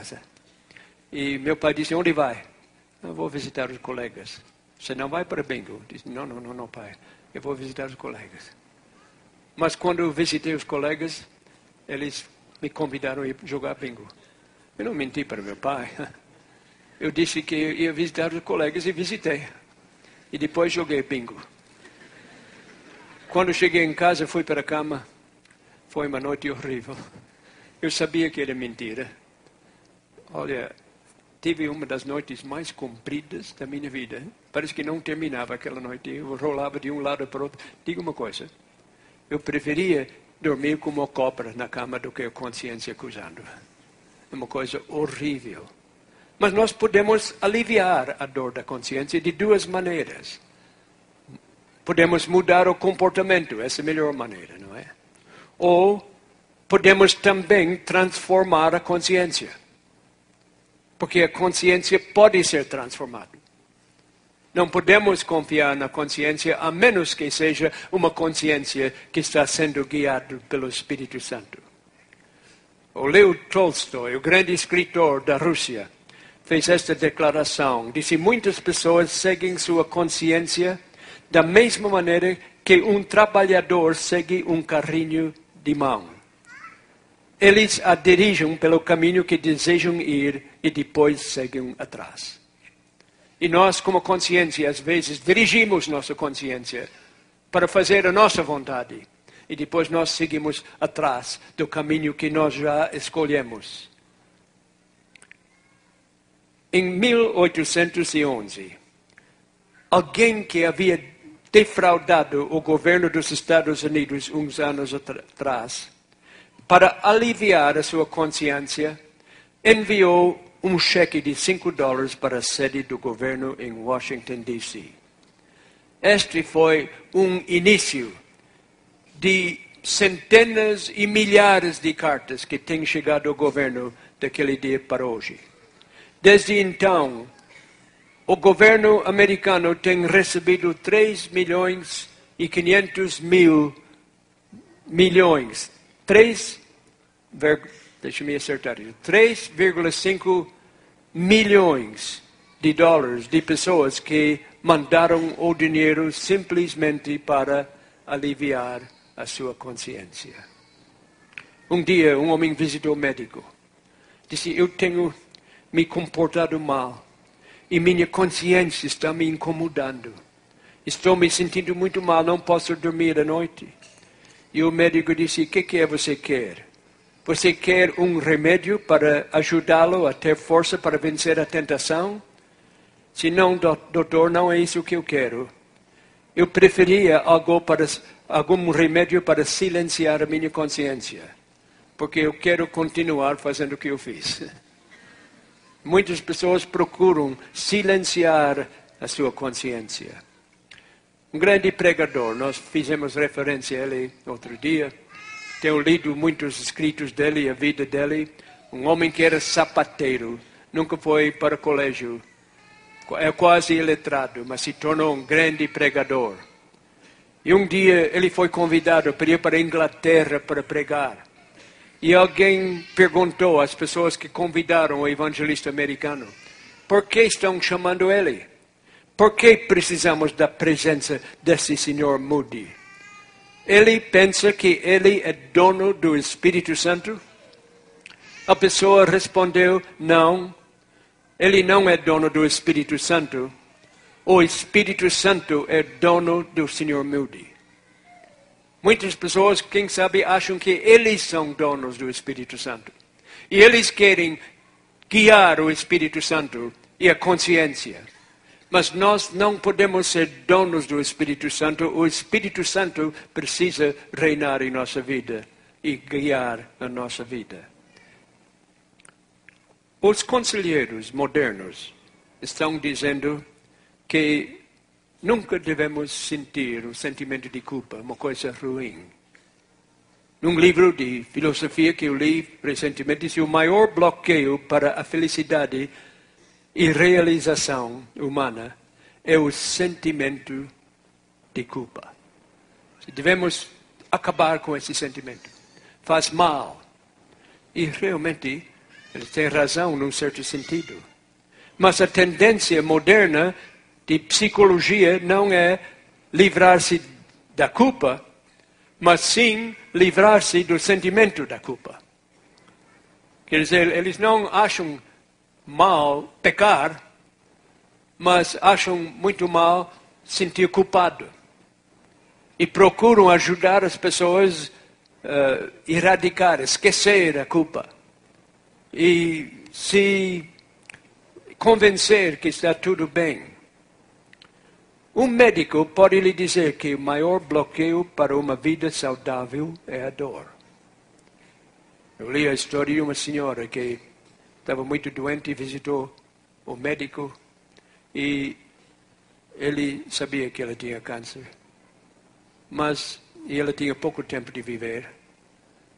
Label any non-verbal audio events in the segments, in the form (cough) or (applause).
casa. E meu pai disse, onde vai? Eu vou visitar os colegas. Você não vai para bingo? Disse, não, não, não, não, pai. Eu vou visitar os colegas. Mas quando eu visitei os colegas, eles me convidaram a ir jogar bingo. Eu não menti para meu pai. (laughs) Eu disse que eu ia visitar os colegas e visitei. E depois joguei bingo. Quando cheguei em casa, fui para a cama. Foi uma noite horrível. Eu sabia que era mentira. Olha, tive uma das noites mais compridas da minha vida. Parece que não terminava aquela noite. Eu rolava de um lado para o outro. Diga uma coisa. Eu preferia dormir como uma cobra na cama do que a consciência acusando. É uma coisa horrível. Mas nós podemos aliviar a dor da consciência de duas maneiras. Podemos mudar o comportamento, essa é a melhor maneira, não é? Ou podemos também transformar a consciência. Porque a consciência pode ser transformada. Não podemos confiar na consciência a menos que seja uma consciência que está sendo guiada pelo Espírito Santo. O Leo Tolstói, o grande escritor da Rússia, fez esta declaração. Disse: muitas pessoas seguem sua consciência da mesma maneira que um trabalhador segue um carrinho de mão. Eles a dirigem pelo caminho que desejam ir e depois seguem atrás. E nós, como consciência, às vezes dirigimos nossa consciência para fazer a nossa vontade. E depois nós seguimos atrás do caminho que nós já escolhemos. Em 1811, alguém que havia defraudado o governo dos Estados Unidos uns anos atrás, para aliviar a sua consciência, enviou um cheque de 5 dólares para a sede do governo em Washington, D.C. Este foi um início de centenas e milhares de cartas que têm chegado ao governo daquele dia para hoje. Desde então, o governo americano tem recebido 3 milhões e 500 mil milhões. 3, deixa-me acertar isso, 3,5 milhões de dólares de pessoas que mandaram o dinheiro simplesmente para aliviar a sua consciência. Um dia, um homem visitou o médico. Disse: Eu tenho me comportado mal e minha consciência está me incomodando. Estou me sentindo muito mal, não posso dormir à noite. E o médico disse: O que, que é você quer? Você quer um remédio para ajudá-lo a ter força para vencer a tentação? Se não, doutor, não é isso que eu quero. Eu preferia algo para, algum remédio para silenciar a minha consciência, porque eu quero continuar fazendo o que eu fiz. (laughs) Muitas pessoas procuram silenciar a sua consciência. Um grande pregador, nós fizemos referência a ele outro dia. Tenho lido muitos escritos dele, a vida dele. Um homem que era sapateiro, nunca foi para o colégio, é quase iletrado, mas se tornou um grande pregador. E um dia ele foi convidado para ir para a Inglaterra para pregar. E alguém perguntou às pessoas que convidaram o evangelista americano: por que estão chamando ele? Por que precisamos da presença desse senhor Moody? Ele pensa que ele é dono do Espírito Santo? A pessoa respondeu: não, ele não é dono do Espírito Santo. O Espírito Santo é dono do senhor Moody. Muitas pessoas, quem sabe, acham que eles são donos do Espírito Santo. E eles querem guiar o Espírito Santo e a consciência. Mas nós não podemos ser donos do Espírito Santo. O Espírito Santo precisa reinar em nossa vida e guiar a nossa vida. Os conselheiros modernos estão dizendo que Nunca devemos sentir o sentimento de culpa, uma coisa ruim. Num livro de filosofia que eu li recentemente, disse o maior bloqueio para a felicidade e realização humana é o sentimento de culpa. Devemos acabar com esse sentimento. Faz mal. E realmente Ele tem razão num certo sentido. Mas a tendência moderna de psicologia não é livrar-se da culpa, mas sim livrar-se do sentimento da culpa. Quer dizer, eles não acham mal pecar, mas acham muito mal sentir culpado. E procuram ajudar as pessoas a uh, erradicar, esquecer a culpa. E se convencer que está tudo bem. Um médico pode lhe dizer que o maior bloqueio para uma vida saudável é a dor. Eu li a história de uma senhora que estava muito doente visitou o médico e ele sabia que ela tinha câncer. Mas e ela tinha pouco tempo de viver.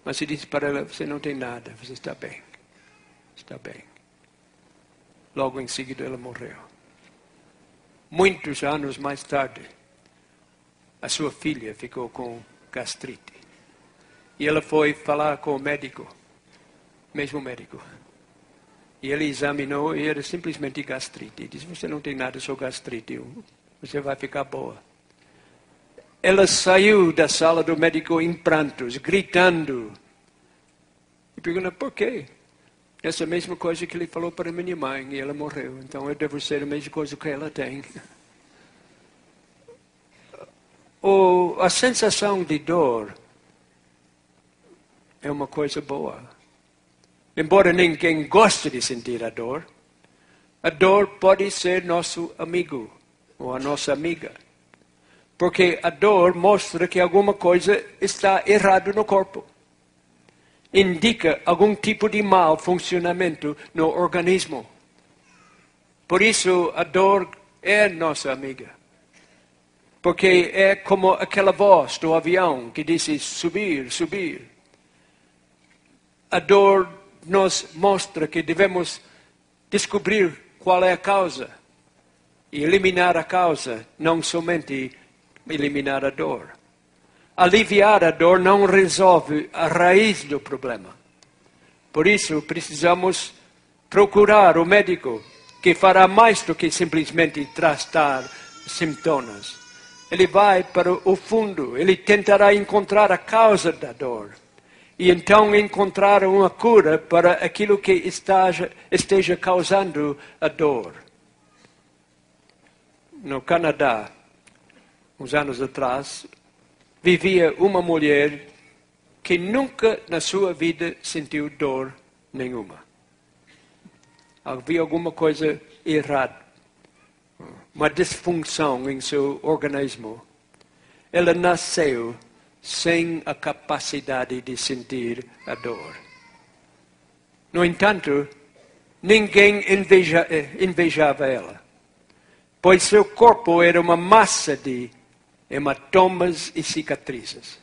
Mas ele disse para ela: Você não tem nada, você está bem. Está bem. Logo em seguida ela morreu. Muitos anos mais tarde, a sua filha ficou com gastrite. E ela foi falar com o médico, mesmo médico. E ele examinou e era simplesmente gastrite. Disse: Você não tem nada, só gastrite. Você vai ficar boa. Ela saiu da sala do médico em prantos, gritando. E pergunta: Por quê? Essa mesma coisa que ele falou para minha mãe e ela morreu. Então eu devo ser a mesma coisa que ela tem. (laughs) Ou a sensação de dor é uma coisa boa. Embora ninguém goste de sentir a dor, a dor pode ser nosso amigo ou a nossa amiga. Porque a dor mostra que alguma coisa está errado no corpo indica algum tipo de mau funcionamento no organismo. Por isso, a dor é nossa amiga. Porque é como aquela voz do avião que disse subir, subir. A dor nos mostra que devemos descobrir qual é a causa e eliminar a causa, não somente eliminar a dor. Aliviar a dor não resolve a raiz do problema. Por isso, precisamos procurar o médico que fará mais do que simplesmente tratar sintomas. Ele vai para o fundo, ele tentará encontrar a causa da dor e então encontrar uma cura para aquilo que esteja, esteja causando a dor. No Canadá, uns anos atrás, vivia uma mulher que nunca na sua vida sentiu dor nenhuma. Havia alguma coisa errada, uma disfunção em seu organismo. Ela nasceu sem a capacidade de sentir a dor. No entanto, ninguém inveja, eh, invejava ela, pois seu corpo era uma massa de hematomas e cicatrizes.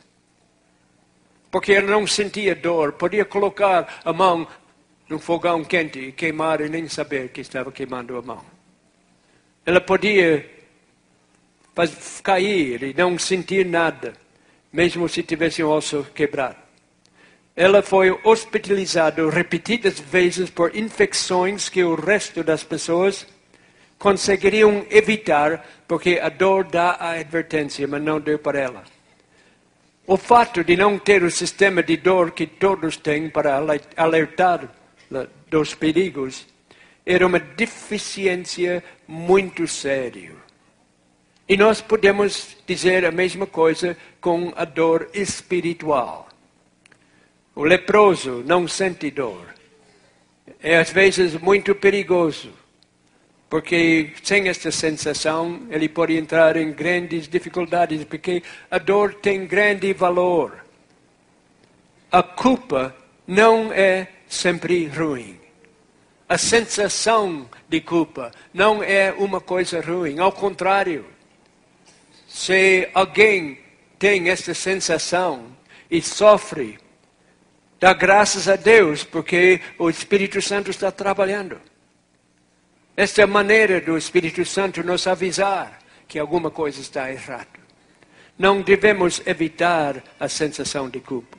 Porque ele não sentia dor, podia colocar a mão no fogão quente e queimar e nem saber que estava queimando a mão. Ela podia cair e não sentir nada, mesmo se tivesse um osso quebrado. Ela foi hospitalizada repetidas vezes por infecções que o resto das pessoas conseguiriam evitar, porque a dor dá a advertência, mas não deu para ela. O fato de não ter o sistema de dor que todos têm para alertar dos perigos era uma deficiência muito séria. E nós podemos dizer a mesma coisa com a dor espiritual. O leproso não sente dor. É às vezes muito perigoso porque sem esta sensação ele pode entrar em grandes dificuldades, porque a dor tem grande valor. A culpa não é sempre ruim. A sensação de culpa não é uma coisa ruim, ao contrário. Se alguém tem esta sensação e sofre, dá graças a Deus, porque o Espírito Santo está trabalhando. Esta é a maneira do Espírito Santo nos avisar que alguma coisa está errada. Não devemos evitar a sensação de culpa.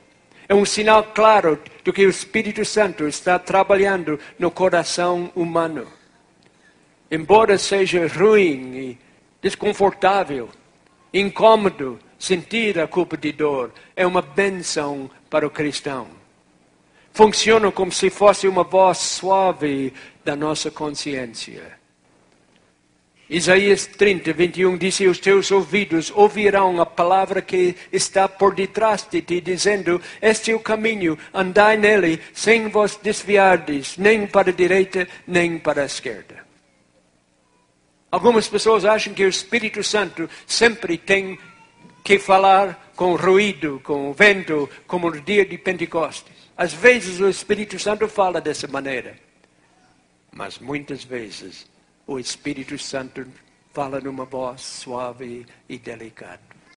É um sinal claro de que o Espírito Santo está trabalhando no coração humano. Embora seja ruim e desconfortável, incômodo sentir a culpa de dor, é uma benção para o cristão. Funciona como se fosse uma voz suave da nossa consciência. Isaías 30, 21 disse: Os teus ouvidos ouvirão a palavra que está por detrás de ti, dizendo: Este é o caminho, andai nele, sem vos desviardes, nem para a direita, nem para a esquerda. Algumas pessoas acham que o Espírito Santo sempre tem que falar com ruído, com vento, como no dia de Pentecostes. Às vezes o Espírito Santo fala dessa maneira, mas muitas vezes o Espírito Santo fala numa voz suave e delicada.